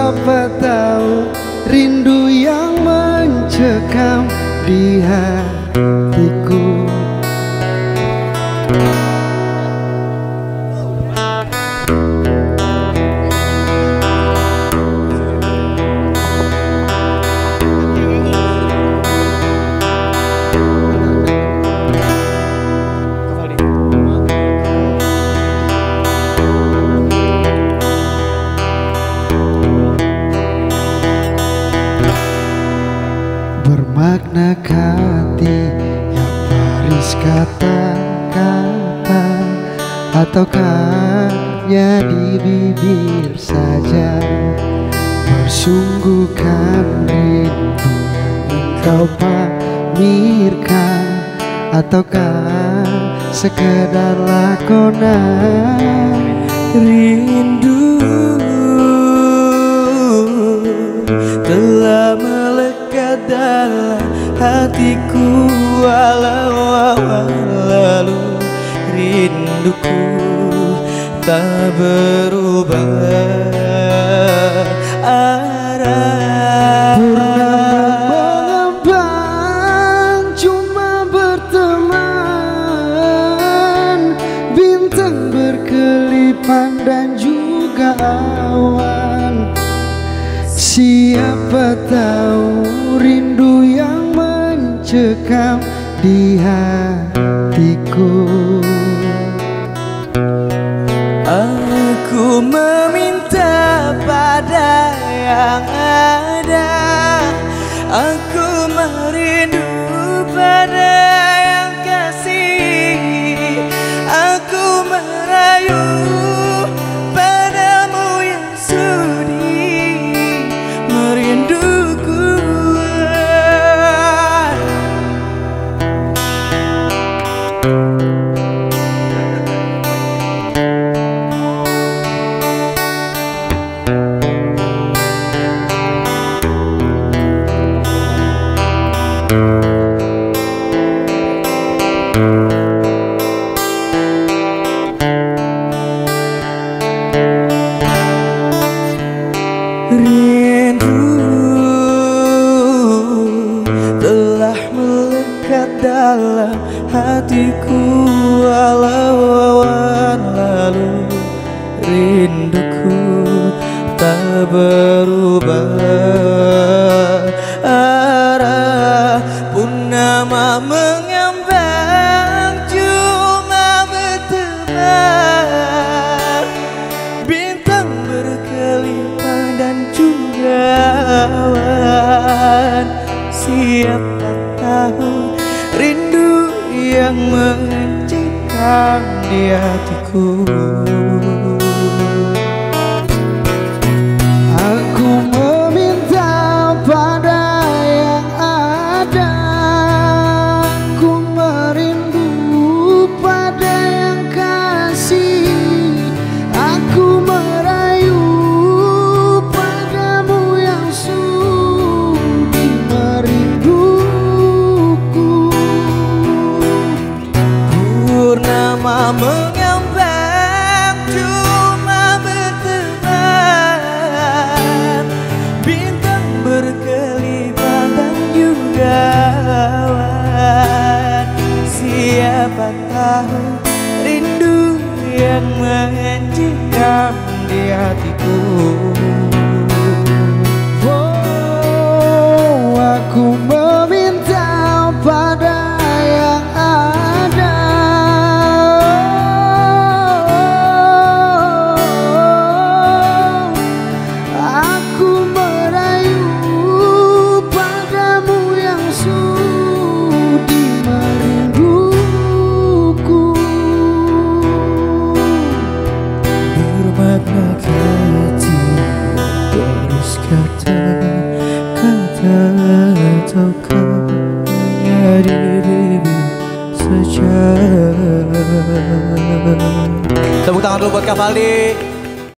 Siapa tahu rindu yang mencekam di hatiku kata-kata Ataukah hanya di bibir saja? Bersungguhkan rindu engkau pamirkan Ataukah sekedar lakonan berubah arah Purnama mengembang cuma berteman. Bintang berkelipan dan juga awan. Siapa tahu rindu yang mencekam di hatiku dalam hatiku walau lalu. Rinduku tak berubah. Arah pun nama mengambang dan juga awan Siapa tahu rindu yang mencekam di hatiku mengambang cuma berteman. Bintang berkelipan dan juga awan Siapa tahu rindu yang mencikam di hatiku Hanya diri saja Tepuk tangan dulu buat Kak Valdi.